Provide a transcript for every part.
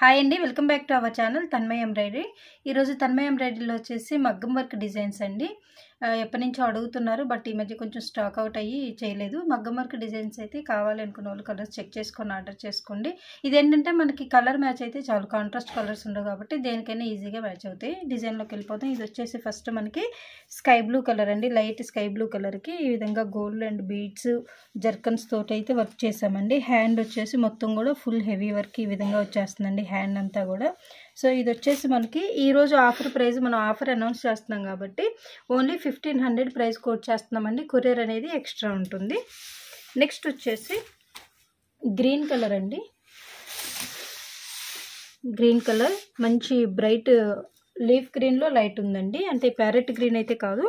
Hi అండి welcome back to our channel Tanmaya embroidery ఈరోజు తన్మయ ఎంబ్రాయిడరీలో వచ్చేసి మగ్గం వర్క్ డిజైన్స్ అండి. ఎప్పటి నుంచో అడుగుతున్నారు బట్ ఈ మధ్య కొంచెం స్టాక్ అవుట్ అయ్యి చేయలేదు. మగ్గం వర్క్ డిజైన్స్ అయితే కావాలి అనుకున్న వాళ్ళు కలర్స్ చెక్ చేసుకొని ఆర్డర్ చేసుకోండి. ఇదేంటంటే మనకి కలర్ మ్యాచ్ అయితే చాలు కాంట్రాస్ట్ కలర్స్ ఉండవు కాబట్టి దేనికైనా ఈజీగా మ్యాచ్ అవుతాయి. డిజైన్లోకి వెళ్ళిపోతాం ఇది వచ్చేసి ఫస్ట్ మనకి స్కై బ్లూ కలర్ అండి. లైట్ స్కై బ్లూ కలర్కి ఈ విధంగా గోల్డ్ అండ్ బీడ్స్ జర్కన్స్ తోటి అయితే వర్క్ చేసామండి హ్యాండ్ వచ్చేసి మొత్తం కూడా ఫుల్ హెవీ వర్క్ ఈ విధంగా వచ్చేస్తుందండి హ్యాండ్ అంతా కూడా. సో ఇది వచ్చేసి మనకి ఈరోజు ఆఫర్ ప్రైస్ మనం ఆఫర్ అనౌన్స్ చేస్తున్నాం కాబట్టి only fifteen hundred price quote చేస్తున్నామండి. కొరియర్ అనేది ఎక్స్ట్రా ఉంటుంది. నెక్స్ట్ వచ్చేసి గ్రీన్ కలర్ అండి. గ్రీన్ కలర్ మంచి బ్రైట్ లీఫ్ గ్రీన్లో లైట్ ఉందండి. అంటే ప్యారెట్ గ్రీన్ అయితే కాదు.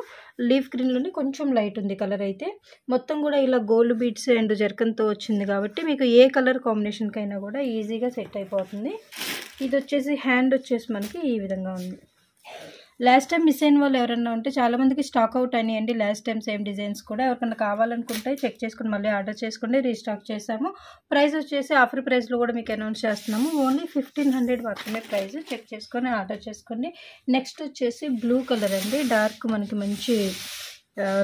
లీఫ్ గ్రీన్లోనే కొంచెం లైట్ ఉంది కలర్ అయితే. మొత్తం కూడా ఇలా గోల్డ్ బీడ్స్ అండ్ జర్కన్తో వచ్చింది కాబట్టి మీకు ఏ కలర్ కాంబినేషన్కైనా కూడా ఈజీగా సెట్ అయిపోతుంది. ఇది వచ్చేసి హ్యాండ్ వచ్చేసి మనకి ఈ విధంగా ఉంది. లాస్ట్ టైం మిస్ అయిన వాళ్ళు ఎవరన్నా ఉంటే చాలామందికి స్టాక్ అవుట్ అయినాయండి. లాస్ట్ టైం సేమ్ డిజైన్స్ కూడా. ఎవరికైనా కావాలనుకుంటే చెక్ చేసుకుని మళ్ళీ ఆర్డర్ చేసుకుని రీస్టాక్ చేసాము. ప్రైస్ వచ్చేసి ఆఫర్ ప్రైస్లో కూడా మీకు అనౌన్స్ చేస్తున్నాము. ఓన్లీ ఫిఫ్టీన్ హండ్రెడ్ మాత్రమే ప్రైస్ చెక్ చేసుకొని ఆర్డర్ చేసుకోండి నెక్స్ట్ వచ్చేసి బ్లూ కలర్ అండి. డార్క్ మనకి మంచి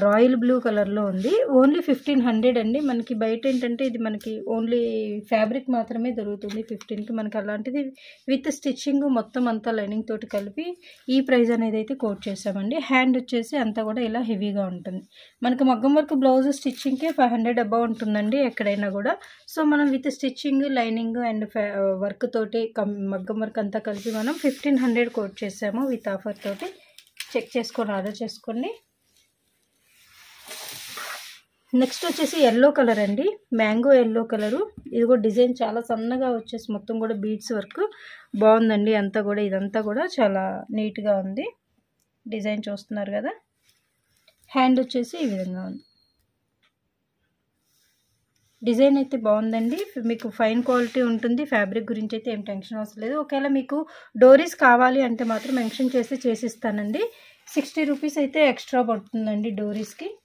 రాయల్ బ్లూ కలర్లో ఉంది. ఓన్లీ ఫిఫ్టీన్ హండ్రెడ్ అండి. మనకి బయట ఏంటంటే ఇది మనకి ఓన్లీ ఫ్యాబ్రిక్ మాత్రమే దొరుకుతుంది ఫిఫ్టీన్కి. మనకి అలాంటిది విత్ స్టిచ్చింగ్ మొత్తం అంతా లైనింగ్ తోటి కలిపి ఈ ప్రైస్ అనేది అయితే కోట్ చేసామండి హ్యాండ్ వచ్చేసి అంతా కూడా ఇలా హెవీగా ఉంటుంది. మనకి మగ్గం వర్క్ బ్లౌజ్ స్టిచ్చింగ్కే ఫైవ్ హండ్రెడ్ అబ్బా ఉంటుందండి ఎక్కడైనా కూడా. సో మనం with stitching lining and work తోటి కం మగ్గం వర్క్ అంతా కలిపి మనం ఫిఫ్టీన్ హండ్రెడ్ కోట్ చేసాము విత్ ఆఫర్ తోటి. చెక్ చేసుకొని ఆర్డర్ చేసుకోండి. నెక్స్ట్ వచ్చేసి ఎల్లో కలర్ అండి. Mango yellow colour. ఇది కూడా డిజైన్ చాలా సన్నగా వచ్చేసి మొత్తం కూడా బీడ్స్ వర్క్. బాగుందండి. అంతా కూడా ఇదంతా కూడా చాలా నీట్గా ఉంది. డిజైన్ చూస్తున్నారు కదా. హ్యాండ్ వచ్చేసి ఈ విధంగా ఉంది. డిజైన్ అయితే బాగుందండి. మీకు ఫైన్ క్వాలిటీ ఉంటుంది. ఫ్యాబ్రిక్ గురించి అయితే ఏం టెన్షన్ అవసరం లేదు. ఒకవేళ మీకు డోరీస్ కావాలి అంటే మాత్రం మెన్షన్ చేసి చేసిస్తానండి. సిక్స్టీ రూపీస్ అయితే ఎక్స్ట్రా పడుతుందండి డోరీస్కి.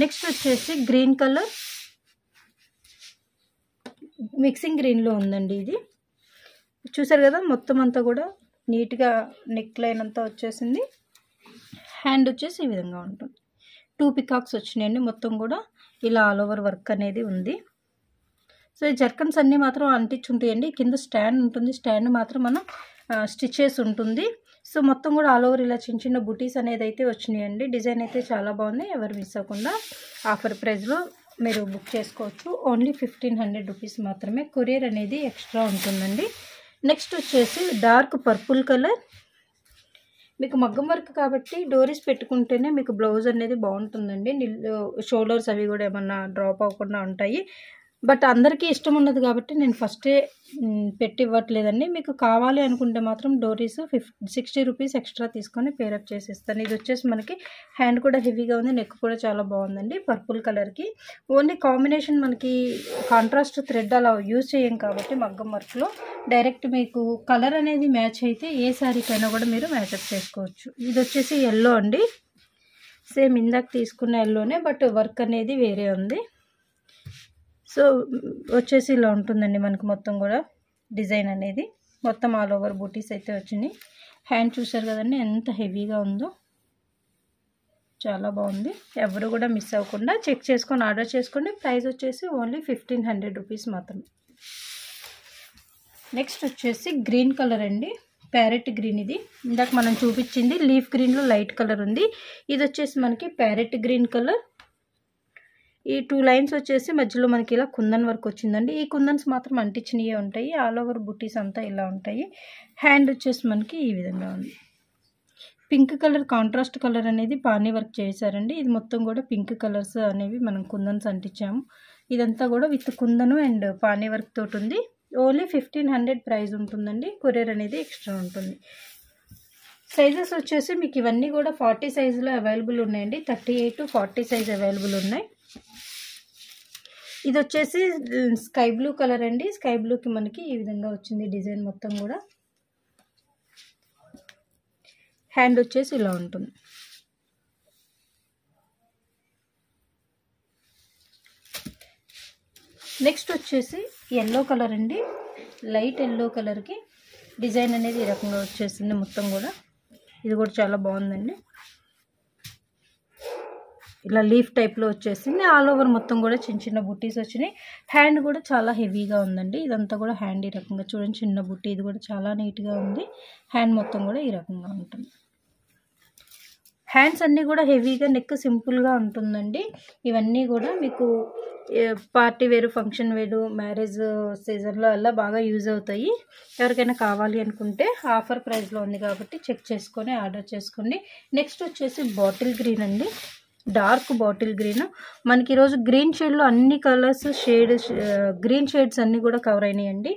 నెక్స్ట్ వచ్చేసి గ్రీన్ కలర్. మిక్సింగ్ గ్రీన్లో ఉందండి ఇది. చూసారు కదా మొత్తం అంతా కూడా నీట్గా నెక్ లైన్ అంతా వచ్చేసింది. హ్యాండ్ వచ్చేసి ఈ విధంగా ఉంటుంది. టూ పికాక్స్ వచ్చినాయండి మొత్తం కూడా ఇలా ఆల్ ఓవర్ వర్క్ అనేది ఉంది. సో ఈ జర్కన్స్ అన్నీ మాత్రం అంటించుంటాయండి కింద స్టాండ్ ఉంటుంది. స్టాండ్ మాత్రం మనం స్టిచెస్ ఉంటుంది. సో మొత్తం కూడా ఆల్ ఓవర్ ఇలా చిన్న చిన్న బుటీస్ అనేది అయితే వచ్చినాయండి. డిజైన్ అయితే చాలా బాగుంది. ఎవరు మిస్ అవ్వకుండా ఆఫర్ ప్రైస్లో మీరు బుక్ చేసుకోవచ్చు. ఓన్లీ ఫిఫ్టీన్ హండ్రెడ్ రూపీస్ మాత్రమే కొరియర్ అనేది ఎక్స్ట్రా ఉంటుందండి. నెక్స్ట్ వచ్చేసి డార్క్ పర్పుల్ కలర్. మీకు మగ్గం వర్క్ కాబట్టి డోరీస్ పెట్టుకుంటేనే మీకు బ్లౌజ్ అనేది బాగుంటుందండి. షోల్డర్స్ అవి కూడా ఏమన్నా డ్రాప్ అవ్వకుండా ఉంటాయి. బట్ అందరికీ ఇష్టం ఉన్నది కాబట్టి నేను ఫస్టే పెట్టి ఇవ్వట్లేదండి. మీకు కావాలి అనుకుంటే మాత్రం డోరీస్ ఫిఫ్ సిక్స్టీ రూపీస్ ఎక్స్ట్రా తీసుకొని పేరప్ చేసేస్తాను. ఇది వచ్చేసి మనకి హ్యాండ్ కూడా హెవీగా ఉంది నెక్ కూడా చాలా బాగుందండి పర్పుల్ కలర్కి ఓన్లీ కాంబినేషన్ మనకి కాంట్రాస్ట్ థ్రెడ్ అలా యూజ్ చేయం కాబట్టి మగ్గం వర్క్లో డైరెక్ట్ మీకు కలర్ అనేది మ్యాచ్ అయితే ఏ శారీకైనా కూడా మీరు మ్యాచప్ చేసుకోవచ్చు. ఇది వచ్చేసి ఎల్లో అండి. సేమ్ ఇందాక తీసుకున్న ఎల్లోనే బట్ వర్క్ అనేది వేరే ఉంది. సో వచ్చేసి ఇలా ఉంటుందండి మనకు మొత్తం కూడా డిజైన్ అనేది. మొత్తం ఆల్ ఓవర్ బూటీస్ అయితే వచ్చినాయి హ్యాండ్ చూసారు కదండి ఎంత హెవీగా ఉందో. చాలా బాగుంది. ఎవరు కూడా మిస్ అవ్వకుండా చెక్ చేసుకొని ఆర్డర్ చేసుకోండి ప్రైస్ వచ్చేసి ఓన్లీ ఫిఫ్టీన్ హండ్రెడ్ రూపీస్ మాత్రమే. నెక్స్ట్ వచ్చేసి గ్రీన్ కలర్ అండి. ప్యారెట్ గ్రీన్ ఇది. ఇందాక మనం చూపించింది లీఫ్ గ్రీన్లో లైట్ కలర్ ఉంది. ఇది వచ్చేసి మనకి ప్యారెట్ గ్రీన్ కలర్ ఈ టూ లైన్స్ వచ్చేసి మధ్యలో మనకి ఇలా కుందన్ వర్క్ వచ్చిందండి. ఈ కుందన్స్ మాత్రం అంటించినవే ఉంటాయి. ఆల్ ఓవర్ బుటీస్ అంతా ఇలా ఉంటాయి. హ్యాండ్ వచ్చేసి మనకి ఈ విధంగా ఉంది. పింక్ కలర్ కాంట్రాస్ట్ కలర్ అనేది పానీ వర్క్ చేశారండి. ఇది మొత్తం కూడా పింక్ కలర్స్ అనేవి మనం కుందన్స్ అంటించాము. ఇదంతా కూడా విత్ కుందను అండ్ పానీ వర్క్ తోటి ఉంది. ఓన్లీ ఫిఫ్టీన్ హండ్రెడ్ ప్రైస్ ఉంటుందండి. కొరియర్ అనేది ఎక్స్ట్రా ఉంటుంది. సైజెస్ వచ్చేసి మీకు ఇవన్నీ కూడా ఫార్టీ సైజులో అవైలబుల్ ఉన్నాయండి. Thirty eight to forty size available ఉన్నాయి. ఇది వచ్చేసి స్కై బ్లూ కలర్ అండి. స్కై బ్లూకి మనకి ఈ విధంగా వచ్చింది డిజైన్ మొత్తం కూడా. హ్యాండ్ వచ్చేసి ఇలా ఉంటుంది. నెక్స్ట్ వచ్చేసి ఎల్లో కలర్ అండి. లైట్ ఎల్లో కలర్కి డిజైన్ అనేది ఈ రకంగా వచ్చేసింది మొత్తం కూడా. ఇది కూడా చాలా బాగుందండి. ఇలా లీఫ్ టైప్లో వచ్చేసింది ఆల్ ఓవర్ మొత్తం కూడా చిన్న చిన్న బుట్టీస్ వచ్చినాయి. హ్యాండ్ కూడా చాలా హెవీగా ఉందండి. ఇదంతా కూడా హ్యాండ్ ఈ రకంగా చూడండి. చిన్న బుట్టి ఇది కూడా చాలా నీట్గా ఉంది. హ్యాండ్ మొత్తం కూడా ఈ రకంగా ఉంటుంది. హ్యాండ్స్ అన్నీ కూడా హెవీగా నెక్ సింపుల్గా ఉంటుందండి. ఇవన్నీ కూడా మీకు పార్టీ వేరు ఫంక్షన్ వేరు మ్యారేజ్ సీజన్లో అలా బాగా యూజ్ అవుతాయి. ఎవరికైనా కావాలి అనుకుంటే ఆఫర్ ప్రైస్లో ఉంది కాబట్టి చెక్ చేసుకొని ఆర్డర్ చేసుకోండి. నెక్స్ట్ వచ్చేసి బాటిల్ గ్రీన్ అండి. Dark bottle green. మనకి ఈరోజు గ్రీన్ షేడ్లో అన్ని కలర్స్ షేడ్ గ్రీన్ షేడ్స్ అన్నీ కూడా కవర్ అయినాయండి.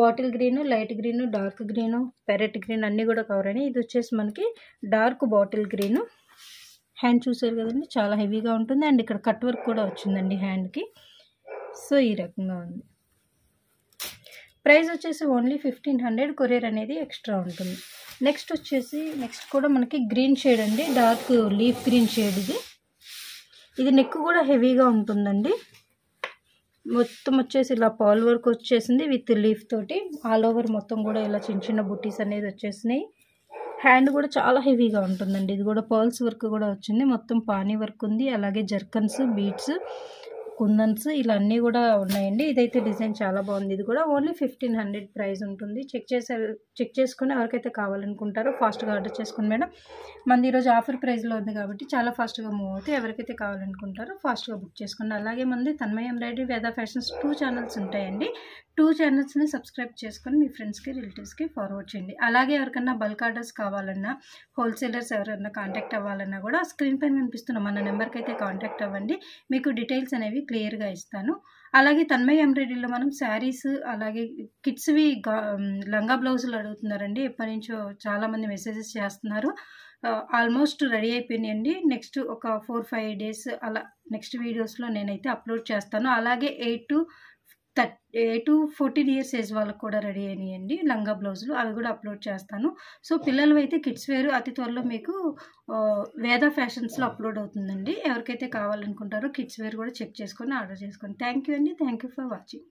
Bottle green light green dark green parrot green అన్నీ కూడా కవర్ అయినాయి. ఇది వచ్చేసి మనకి డార్క్ బాటిల్ గ్రీన్. హ్యాండ్ చూసారు కదండి చాలా హెవీగా ఉంటుంది. అండ్ ఇక్కడ కట్ వర్క్ కూడా వచ్చిందండి హ్యాండ్కి సో ఈ రకంగా ఉంది. ప్రైస్ వచ్చేసి ఓన్లీ ఫిఫ్టీన్ హండ్రెడ్. కొరియర్ అనేది ఎక్స్ట్రా ఉంటుంది. నెక్స్ట్ వచ్చేసి నెక్స్ట్ కూడా మనకి గ్రీన్ షేడ్ అండి. డార్క్ లీఫ్ గ్రీన్ షేడ్ ఇది. ఇది నెక్ కూడా హెవీగా ఉంటుందండి. మొత్తం వచ్చేసి ఇలా పాల్ వర్క్ వచ్చేసింది విత్ లీఫ్ తోటి. ఆల్ ఓవర్ మొత్తం కూడా ఇలా చిన్న చిన్న బుట్టీస్ అనేది వచ్చేసినాయి. హ్యాండ్ కూడా చాలా హెవీగా ఉంటుందండి. ఇది కూడా పర్ల్స్ వర్క్ కూడా వచ్చింది. మొత్తం పానీ వర్క్ ఉంది. అలాగే జర్కన్స్ బీట్స్ కుందన్స్ ఇలా అన్నీ కూడా ఉన్నాయండి. ఇదైతే డిజైన్ చాలా బాగుంది. ఇది కూడా ఓన్లీ ఫిఫ్టీన్ హండ్రెడ్ ప్రైస్ ఉంటుంది. చెక్ చేసే చెక్ చేసుకుని ఎవరికైతే కావాలనుకుంటారో ఫాస్ట్గా ఆర్డర్ చేసుకుని మేడం. మనది ఈరోజు ఆఫర్ ప్రైస్లో ఉంది కాబట్టి చాలా ఫాస్ట్గా మూవ్ అవుతాయి. ఎవరికైతే కావాలనుకుంటారో ఫాస్ట్గా బుక్ చేసుకోండి అలాగే మనది Tanmaya embroidery Veda fashions two channels ఉంటాయండి. టూ ఛానల్స్ని సబ్స్క్రైబ్ చేసుకొని మీ ఫ్రెండ్స్కి రిలేటివ్స్కి ఫార్వర్డ్ చేయండి. అలాగే ఎవరికన్నా బల్క్ ఆర్డర్స్ కావాలన్నా హోల్సేలర్స్ ఎవరైనా కాంటాక్ట్ అవ్వాలన్నా కూడా స్క్రీన్ పైన కనిపిస్తున్న మన నెంబర్కి అయితే కాంటాక్ట్ అవ్వండి. మీకు డీటెయిల్స్ అనేవి క్లియర్గా ఇస్తాను. అలాగే తన్మయ ఎంబ్రాయిడరీలో మనం శారీస్ అలాగే కిడ్స్వి లంగా బ్లౌజులు అడుగుతున్నారండి. ఎప్పటి నుంచో చాలామంది మెసేజెస్ చేస్తున్నారు. ఆల్మోస్ట్ రెడీ అయిపోయినాయండి. నెక్స్ట్ ఒక ఫోర్ ఫైవ్ డేస్ అలా నెక్స్ట్ వీడియోస్లో నేనైతే అప్లోడ్ చేస్తాను. అలాగే eight to thirteen to fourteen years age వాళ్ళకి కూడా రెడీ అయినాయండి లంగా బ్లౌజులు. అవి కూడా అప్లోడ్ చేస్తాను. సో పిల్లలు అయితే కిడ్స్ వేరు అతి త్వరలో మీకు వేద ఫ్యాషన్స్లో అప్లోడ్ అవుతుందండి. ఎవరికైతే కావాలనుకుంటారో కిడ్స్ వేర్ కూడా చెక్ చేసుకొని ఆర్డర్ చేసుకోండి థ్యాంక్ యూ అండి. Thank you for watching.